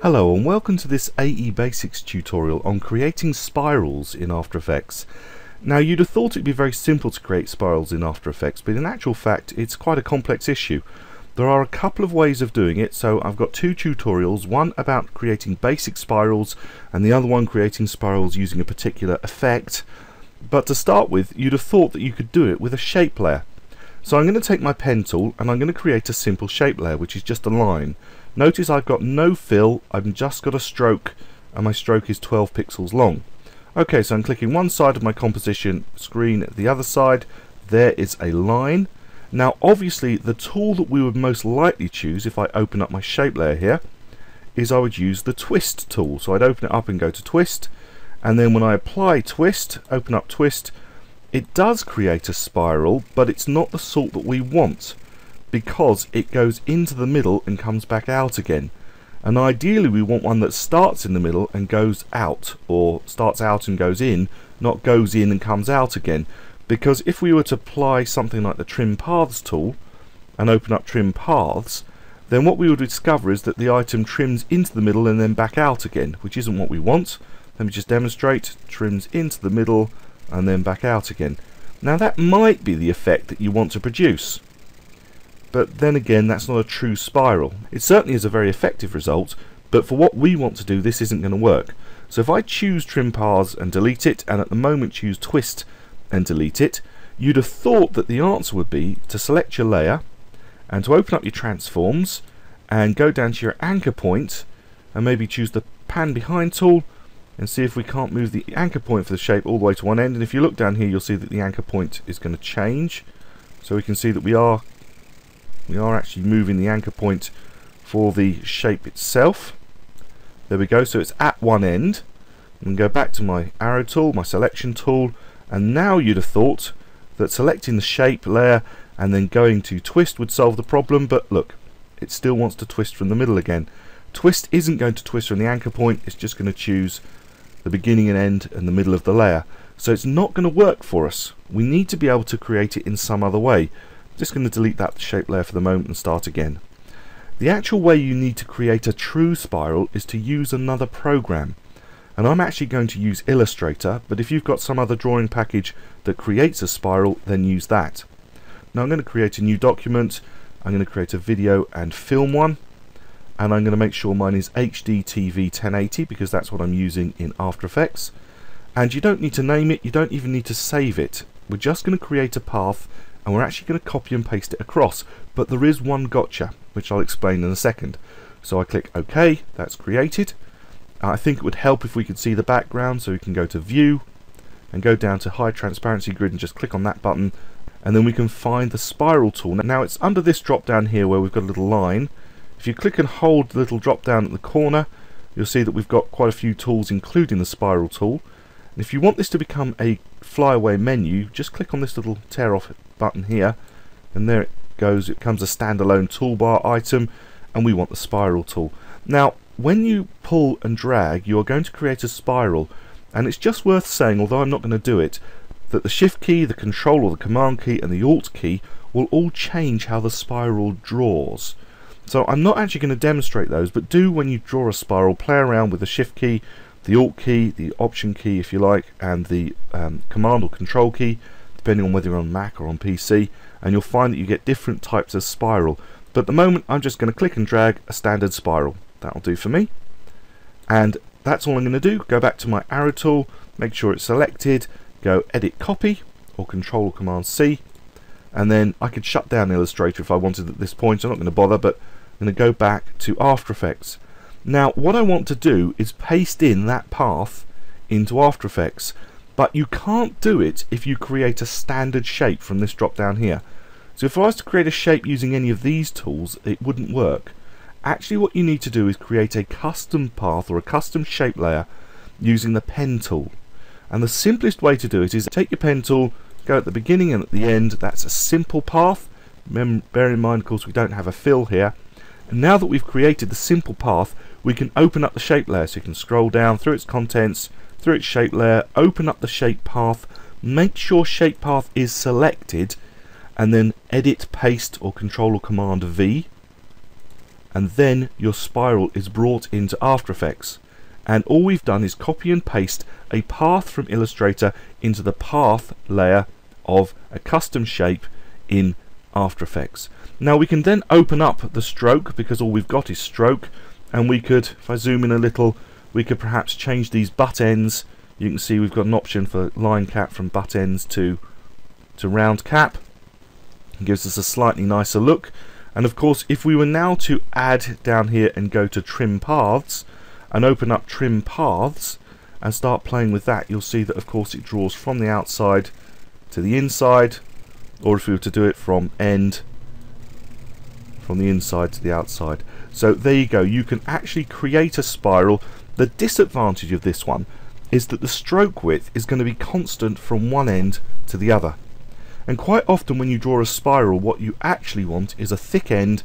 Hello and welcome to this AE Basics tutorial on creating spirals in After Effects. Now you'd have thought it'd be very simple to create spirals in After Effects but in actual fact it's quite a complex issue. There are a couple of ways of doing it so I've got two tutorials, one about creating basic spirals and the other one creating spirals using a particular effect. But to start with you'd have thought that you could do it with a shape layer. So I'm going to take my pen tool and I'm going to create a simple shape layer which is just a line. Notice I've got no fill, I've just got a stroke and my stroke is 12 pixels long. Okay, so I'm clicking one side of my composition screen, the other side, there is a line. Now obviously the tool that we would most likely choose if I open up my shape layer here is I would use the twist tool. So I'd open it up and go to twist and then when I apply twist, open up twist, it does create a spiral but it's not the sort that we want because it goes into the middle and comes back out again. And ideally we want one that starts in the middle and goes out, or starts out and goes in, not goes in and comes out again. Because if we were to apply something like the Trim Paths tool, and open up Trim Paths, then what we would discover is that the item trims into the middle and then back out again, which isn't what we want. Let me just demonstrate, trims into the middle and then back out again. Now that might be the effect that you want to produce but then again that's not a true spiral. It certainly is a very effective result, but for what we want to do this isn't going to work. So if I choose trim paths and delete it, and at the moment choose twist and delete it, you'd have thought that the answer would be to select your layer and to open up your transforms and go down to your anchor point and maybe choose the pan behind tool and see if we can't move the anchor point for the shape all the way to one end. And if you look down here you'll see that the anchor point is going to change. So we can see that we are we are actually moving the anchor point for the shape itself. There we go. So it's at one end. And go back to my arrow tool my selection tool. And now you'd have thought that selecting the shape layer and then going to twist would solve the problem. But look it still wants to twist from the middle again. Twist isn't going to twist from the anchor point. It's just going to choose the beginning and end and the middle of the layer so it's not going to work for us we need to be able to create it in some other way I'm just going to delete that shape layer for the moment and start again. The actual way you need to create a true spiral is to use another program. And I'm actually going to use Illustrator, but if you've got some other drawing package that creates a spiral, then use that. Now I'm going to create a new document. I'm going to create a video and film one. And I'm going to make sure mine is HD TV 1080 because that's what I'm using in After Effects. And you don't need to name it, you don't even need to save it. We're just going to create a path and we're actually going to copy and paste it across. But there is one gotcha which I'll explain in a second. So I click OK that's created. I think it would help if we could see the background so we can go to view and go down to high transparency grid and just click on that button. And then we can find the spiral tool. Now it's under this drop down here where we've got a little line if you click and hold the little drop down at the corner you'll see that we've got quite a few tools including the spiral tool. And if you want this to become a flyaway menu just click on this little tear off button here and there it goes. It becomes a standalone toolbar item and we want the spiral tool. Now when you pull and drag you are going to create a spiral and it's just worth saying although I'm not going to do it that the shift key the control or the command key and the alt key will all change how the spiral draws so I'm not actually going to demonstrate those but do when you draw a spiral play around with the shift key the alt key the option key if you like and the um, command or control key depending on whether you're on Mac or on PC and you'll find that you get different types of spiral. But at the moment I'm just going to click and drag a standard spiral. That'll do for me. And that's all I'm going to do. Go back to my arrow tool make sure it's selected go edit copy or control or command C and then I could shut down Illustrator if I wanted at this point. I'm not going to bother but I'm going to go back to After Effects now what I want to do is paste in that path into After Effects but you can't do it if you create a standard shape from this drop down here. So if I was to create a shape using any of these tools, it wouldn't work. actually what you need to do is create a custom path or a custom shape layer using the pen tool. And the simplest way to do it is take your pen tool, go at the beginning and at the end, that's a simple path. Mem bear in mind, of course, we don't have a fill here. And now that we've created the simple path, we can open up the shape layer. So you can scroll down through its contents, through its shape layer, open up the shape path, make sure shape path is selected, and then edit, paste, or control or command V. And then your spiral is brought into After Effects. And all we've done is copy and paste a path from Illustrator into the path layer of a custom shape in After Effects. Now we can then open up the stroke because all we've got is stroke and we could, if I zoom in a little, we could perhaps change these butt ends. You can see we've got an option for line cap from butt ends to, to round cap. It gives us a slightly nicer look. And of course, if we were now to add down here and go to trim paths and open up trim paths and start playing with that, you'll see that of course it draws from the outside to the inside or if we were to do it from end from the inside to the outside. So there you go, you can actually create a spiral. The disadvantage of this one is that the stroke width is going to be constant from one end to the other. And quite often when you draw a spiral, what you actually want is a thick end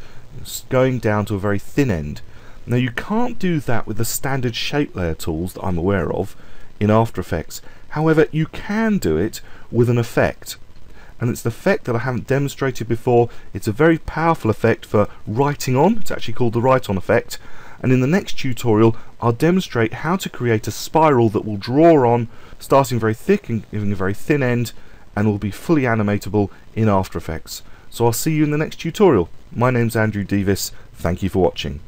going down to a very thin end. Now you can't do that with the standard shape layer tools that I'm aware of in After Effects. However, you can do it with an effect and it's the effect that I haven't demonstrated before. It's a very powerful effect for writing on. It's actually called the write on effect. And in the next tutorial, I'll demonstrate how to create a spiral that will draw on, starting very thick and giving a very thin end, and will be fully animatable in After Effects. So I'll see you in the next tutorial. My name's Andrew Devis. Thank you for watching.